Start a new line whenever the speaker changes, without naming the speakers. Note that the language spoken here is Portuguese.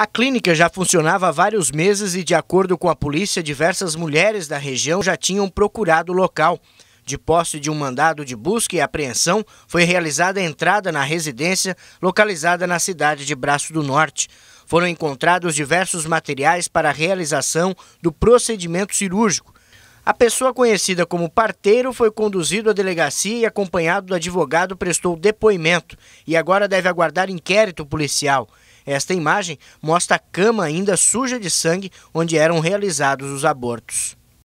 A clínica já funcionava há vários meses e, de acordo com a polícia, diversas mulheres da região já tinham procurado o local. De posse de um mandado de busca e apreensão, foi realizada a entrada na residência localizada na cidade de Braço do Norte. Foram encontrados diversos materiais para a realização do procedimento cirúrgico. A pessoa conhecida como parteiro foi conduzido à delegacia e, acompanhado do advogado, prestou depoimento e agora deve aguardar inquérito policial. Esta imagem mostra a cama ainda suja de sangue onde eram realizados os abortos.